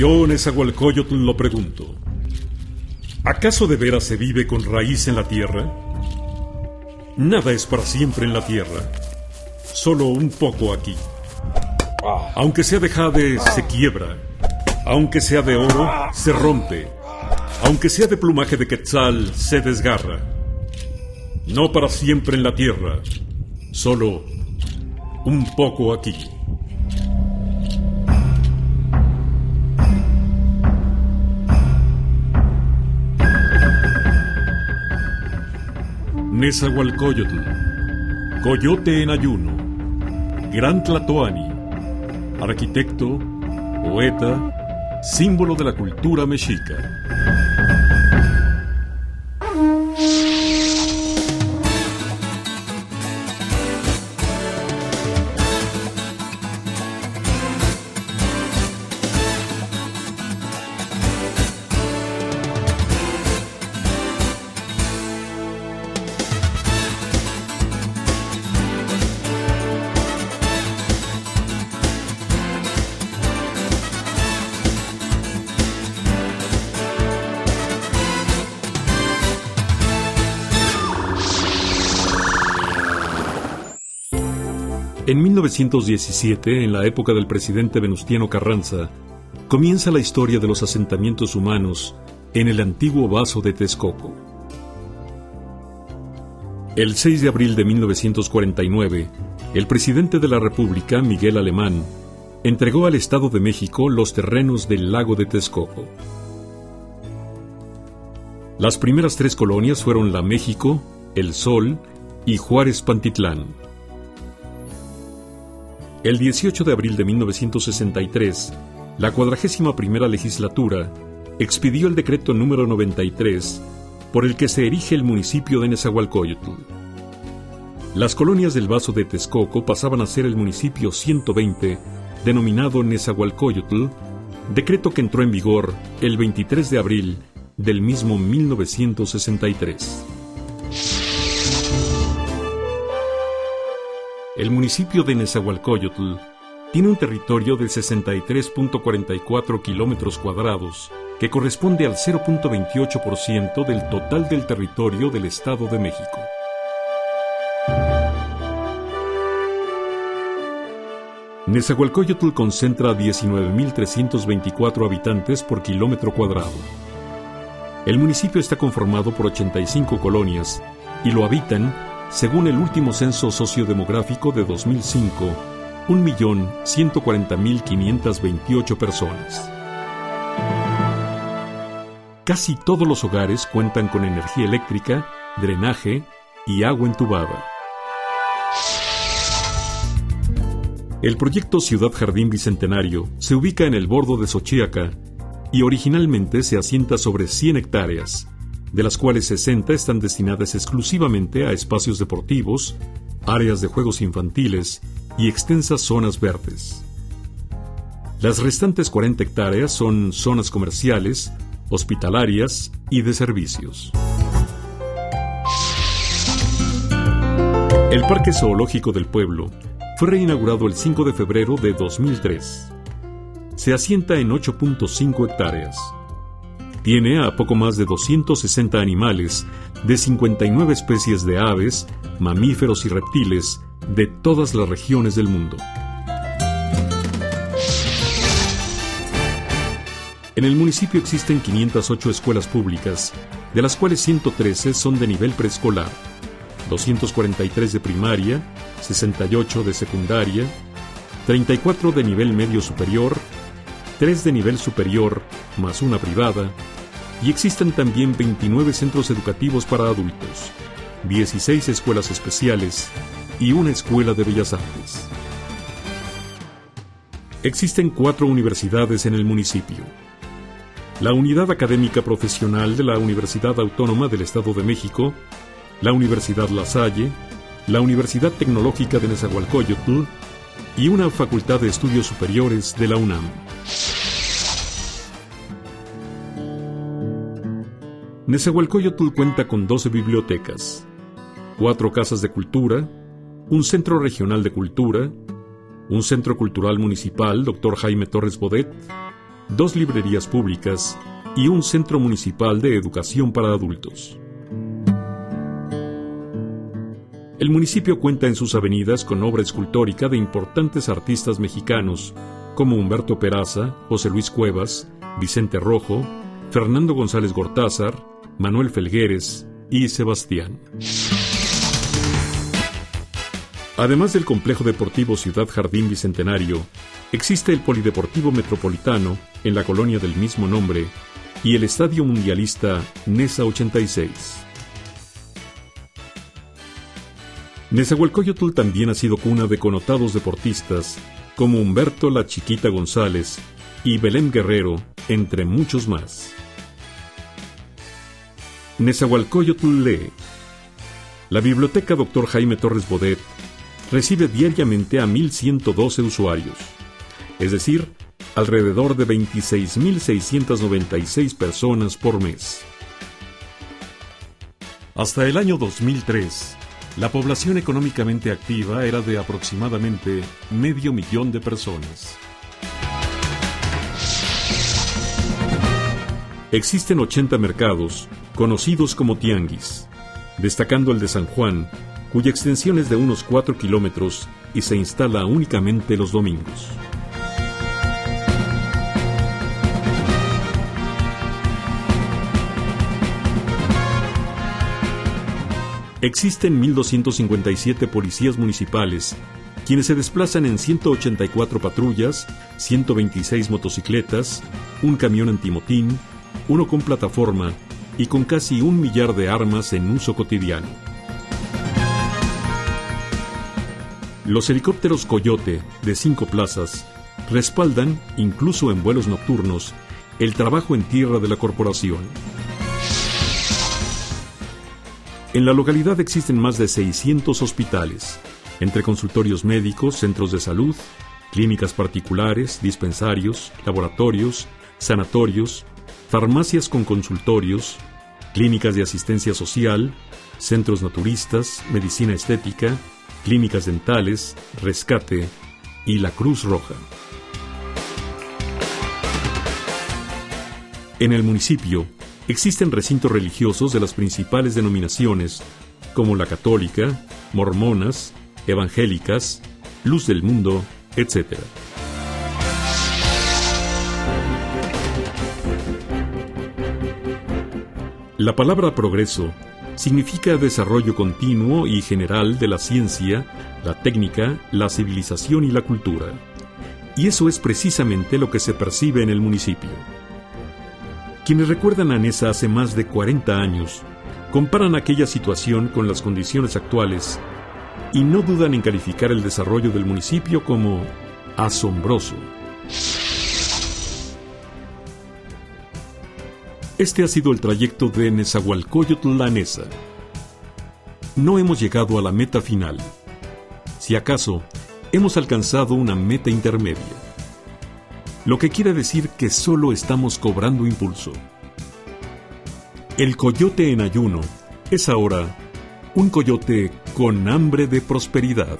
Yo, Nezahualcóyotl, lo pregunto. ¿Acaso de veras se vive con raíz en la tierra? Nada es para siempre en la tierra, solo un poco aquí. Aunque sea de jade, se quiebra. Aunque sea de oro, se rompe. Aunque sea de plumaje de quetzal, se desgarra. No para siempre en la tierra, solo un poco aquí. Nezahualcóyotl, Coyote en ayuno, Gran Tlatoani, arquitecto, poeta, símbolo de la cultura mexica. En 1917, en la época del presidente Venustiano Carranza, comienza la historia de los asentamientos humanos en el antiguo Vaso de Texcoco. El 6 de abril de 1949, el presidente de la República, Miguel Alemán, entregó al Estado de México los terrenos del lago de Texcoco. Las primeras tres colonias fueron La México, El Sol y Juárez Pantitlán. El 18 de abril de 1963, la cuadragésima primera legislatura expidió el decreto número 93 por el que se erige el municipio de Nezahualcóyotl. Las colonias del Vaso de Texcoco pasaban a ser el municipio 120, denominado Nezahualcóyotl, decreto que entró en vigor el 23 de abril del mismo 1963. El municipio de Nezahualcóyotl tiene un territorio de 63.44 kilómetros cuadrados, que corresponde al 0.28% del total del territorio del Estado de México. Nezahualcóyotl concentra 19.324 habitantes por kilómetro cuadrado. El municipio está conformado por 85 colonias y lo habitan según el último censo sociodemográfico de 2005, 1.140.528 personas. Casi todos los hogares cuentan con energía eléctrica, drenaje y agua entubada. El proyecto Ciudad Jardín Bicentenario se ubica en el bordo de Xochiaca y originalmente se asienta sobre 100 hectáreas, de las cuales 60 están destinadas exclusivamente a espacios deportivos, áreas de juegos infantiles y extensas zonas verdes. Las restantes 40 hectáreas son zonas comerciales, hospitalarias y de servicios. El Parque Zoológico del Pueblo fue reinaugurado el 5 de febrero de 2003. Se asienta en 8.5 hectáreas tiene a poco más de 260 animales de 59 especies de aves, mamíferos y reptiles de todas las regiones del mundo. En el municipio existen 508 escuelas públicas, de las cuales 113 son de nivel preescolar, 243 de primaria, 68 de secundaria, 34 de nivel medio superior, 3 de nivel superior más una privada, y existen también 29 centros educativos para adultos, 16 escuelas especiales y una escuela de bellas artes. Existen cuatro universidades en el municipio. La Unidad Académica Profesional de la Universidad Autónoma del Estado de México, la Universidad La Salle, la Universidad Tecnológica de Nezahualcóyotl y una Facultad de Estudios Superiores de la UNAM. Nezahualcóyotl cuenta con 12 bibliotecas, cuatro casas de cultura, un centro regional de cultura, un centro cultural municipal, Dr. Jaime Torres Bodet, dos librerías públicas y un centro municipal de educación para adultos. El municipio cuenta en sus avenidas con obra escultórica de importantes artistas mexicanos como Humberto Peraza, José Luis Cuevas, Vicente Rojo, Fernando González Gortázar, Manuel Felgueres y Sebastián. Además del complejo deportivo Ciudad Jardín Bicentenario, existe el Polideportivo Metropolitano en la colonia del mismo nombre y el Estadio Mundialista NESA 86. Nezahualcóyotl también ha sido cuna de connotados deportistas como Humberto La Chiquita González y Belén Guerrero, entre muchos más. Nezahualcóyotl. La biblioteca Dr. Jaime Torres Bodet recibe diariamente a 1.112 usuarios, es decir, alrededor de 26.696 personas por mes. Hasta el año 2003, la población económicamente activa era de aproximadamente medio millón de personas. Existen 80 mercados, conocidos como tianguis, destacando el de San Juan, cuya extensión es de unos 4 kilómetros y se instala únicamente los domingos. Existen 1.257 policías municipales, quienes se desplazan en 184 patrullas, 126 motocicletas, un camión antimotín, uno con plataforma y con casi un millar de armas en uso cotidiano. Los helicópteros Coyote, de cinco plazas, respaldan, incluso en vuelos nocturnos, el trabajo en tierra de la corporación. En la localidad existen más de 600 hospitales, entre consultorios médicos, centros de salud, clínicas particulares, dispensarios, laboratorios, sanatorios, farmacias con consultorios, clínicas de asistencia social, centros naturistas, medicina estética, clínicas dentales, rescate y la Cruz Roja. En el municipio existen recintos religiosos de las principales denominaciones, como la católica, mormonas, evangélicas, luz del mundo, etc. La palabra progreso significa desarrollo continuo y general de la ciencia, la técnica, la civilización y la cultura. Y eso es precisamente lo que se percibe en el municipio. Quienes recuerdan a Nesa hace más de 40 años, comparan aquella situación con las condiciones actuales y no dudan en calificar el desarrollo del municipio como asombroso. Este ha sido el trayecto de Nezahualcóyotl a Nesa. No hemos llegado a la meta final. Si acaso, hemos alcanzado una meta intermedia lo que quiere decir que solo estamos cobrando impulso. El coyote en ayuno es ahora un coyote con hambre de prosperidad.